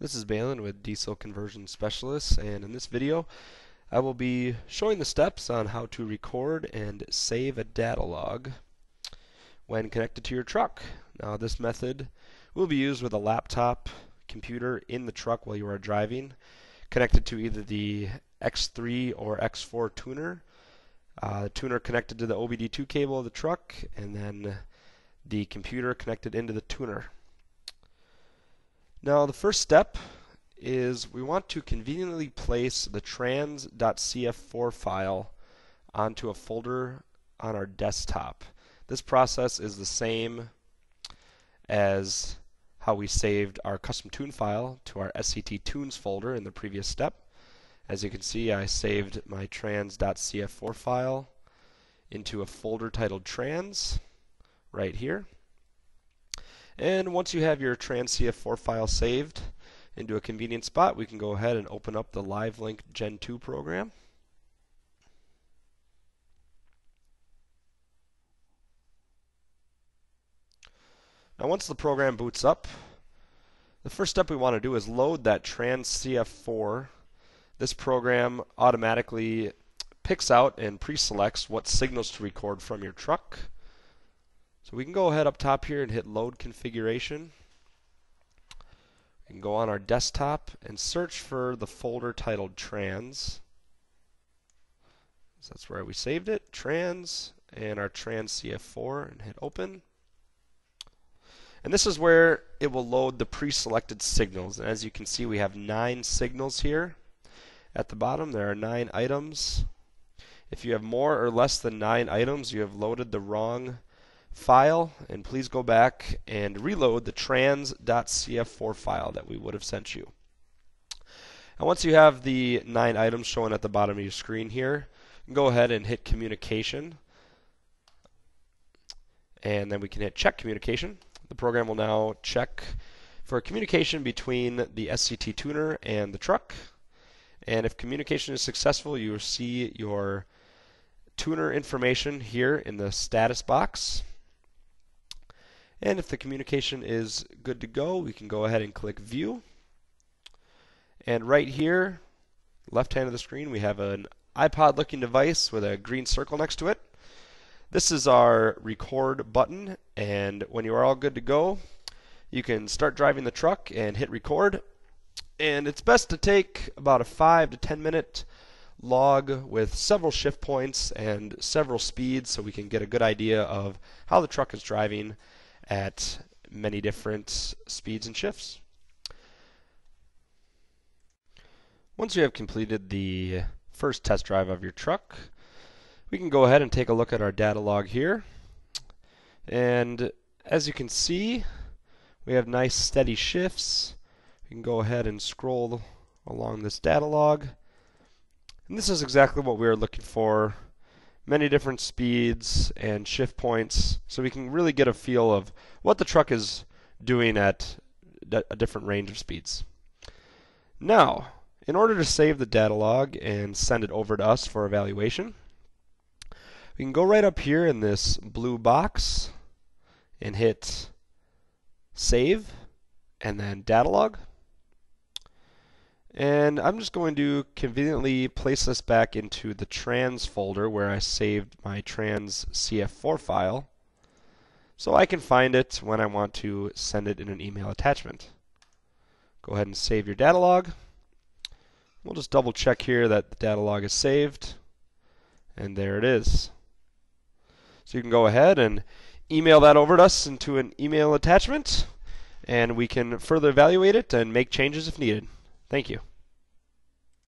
This is Balin with Diesel Conversion Specialists and in this video I will be showing the steps on how to record and save a data log when connected to your truck. Now this method will be used with a laptop computer in the truck while you are driving connected to either the X3 or X4 tuner. Uh, the tuner connected to the OBD2 cable of the truck and then the computer connected into the tuner. Now the first step is we want to conveniently place the trans.cf4 file onto a folder on our desktop. This process is the same as how we saved our custom tune file to our SCT tunes folder in the previous step. As you can see I saved my trans.cf4 file into a folder titled trans right here. And once you have your transcf4 file saved into a convenient spot, we can go ahead and open up the LiveLink Gen 2 program. Now once the program boots up, the first step we want to do is load that transcf4. This program automatically picks out and pre-selects what signals to record from your truck. So we can go ahead up top here and hit load configuration. We can go on our desktop and search for the folder titled trans. So that's where we saved it, trans, and our trans CF4 and hit open. And this is where it will load the pre-selected signals. And as you can see, we have nine signals here. At the bottom, there are nine items. If you have more or less than nine items, you have loaded the wrong file and please go back and reload the trans.cf4 file that we would have sent you. And once you have the nine items shown at the bottom of your screen here, go ahead and hit communication and then we can hit check communication. The program will now check for communication between the SCT tuner and the truck. And if communication is successful, you will see your tuner information here in the status box. And if the communication is good to go, we can go ahead and click View. And right here, left hand of the screen, we have an iPod looking device with a green circle next to it. This is our record button, and when you are all good to go, you can start driving the truck and hit record. And it's best to take about a 5 to 10 minute log with several shift points and several speeds so we can get a good idea of how the truck is driving at many different speeds and shifts. Once you have completed the first test drive of your truck, we can go ahead and take a look at our data log here. And as you can see, we have nice steady shifts. We can go ahead and scroll along this data log. And this is exactly what we are looking for many different speeds and shift points so we can really get a feel of what the truck is doing at a different range of speeds. Now, in order to save the data log and send it over to us for evaluation, we can go right up here in this blue box and hit save and then data log. And I'm just going to conveniently place this back into the trans folder where I saved my trans CF4 file so I can find it when I want to send it in an email attachment. Go ahead and save your data log. We'll just double check here that the data log is saved and there it is. So you can go ahead and email that over to us into an email attachment and we can further evaluate it and make changes if needed. Thank you.